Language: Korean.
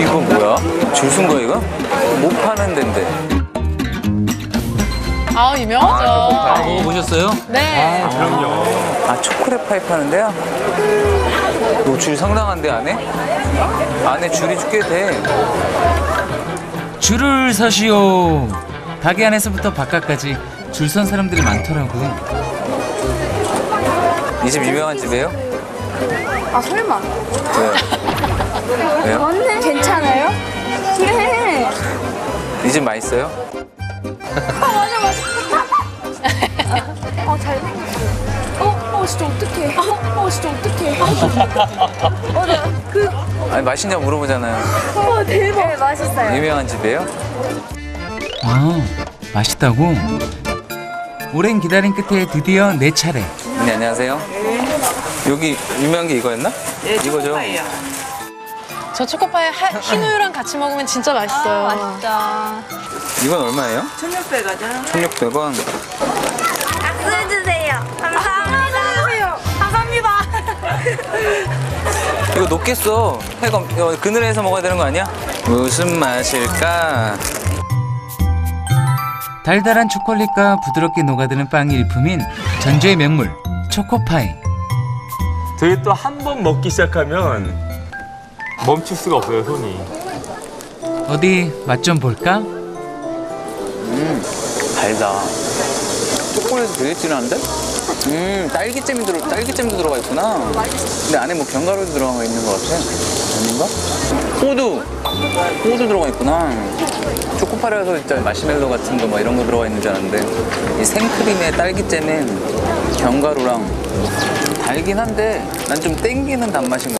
이거 뭐야? 줄 쓴 거야 이거? 못 파는 데인데. 아 유명하죠. 먹어보셨어요? 네. 아 초콜릿 파이 파는데요? 이거 줄 상당한데 안에? 안에 줄이 꽤 돼. 줄을 서시오. 가게 안에서부터 바깥까지 줄 선 사람들이 많더라고. 이집 유명한 집이에요? 아 설마 네. 왜요? 맞네 괜찮아요? 네이집 맛있어요? 맞아 맞아 어 잘생겼어 어? 어 진짜 어떡해 어, 어 진짜 어떡해 어 나 그 아니 맛있냐고 물어보잖아요. 어, 대박 네 맛있어요 유명한 집이에요? 아, 맛있다고? 오랜 기다림 끝에 드디어 내 차례. 네 안녕하세요. 여기 유명한 게 이거였나? 예, 이거죠? 초코파이요. 저 초코파이 하- 흰 우유랑 같이 먹으면 진짜 맛있어요. 맛있다 이건 얼마예요? 1600원이요. 1,600원. 박수 해주세요 감사합니다 감사합니다 이거 녹겠어. 해가 이거 그늘에서 먹어야 되는 거 아니야? 무슨 맛일까? 달달한 초콜릿과 부드럽게 녹아드는 빵이 일품인 전주의 명물 초코파이. 저희 또 한 번 먹기 시작하면 멈출 수가 없어요 손이. 어디 맛 좀 볼까? 달다. 초콜릿이 되게 진한데? 음, 딸기잼이 들어, 딸기잼도 들어가 있구나. 근데 안에 뭐 견과류도 들어가 있는 것 같아. 아닌가? 호두! 호두 들어가 있구나. 초코파이라서 진짜 마시멜로 같은 거 뭐 이런 거 들어가 있는 줄 알았는데 이 생크림에 딸기잼에 견과류랑 달긴 한데 난 좀 땡기는 단맛인 것